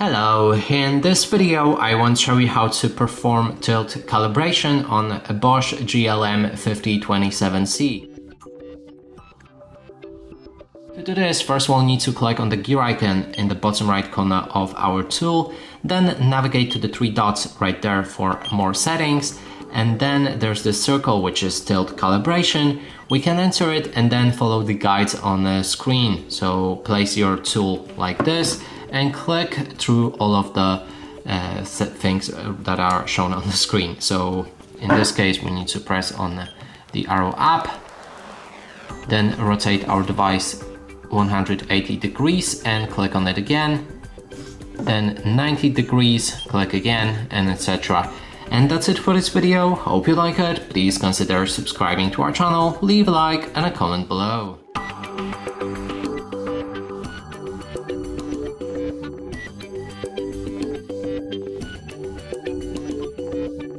Hello, in this video I want to show you how to perform tilt calibration on a Bosch GLM 5027C. To do this, first we'll need to click on the gear icon in the bottom right corner of our tool, then navigate to the three dots right there for more settings, and then there's the circle which is tilt calibration. We can enter it and then follow the guides on the screen. So place your tool like this and click through all of the uh, things uh, that are shown on the screen. So in this case, we need to press on the arrow up, then rotate our device 180 degrees and click on it again, then 90 degrees, click again, and etc. And that's it for this video, hope you like it, please consider subscribing to our channel, leave a like and a comment below.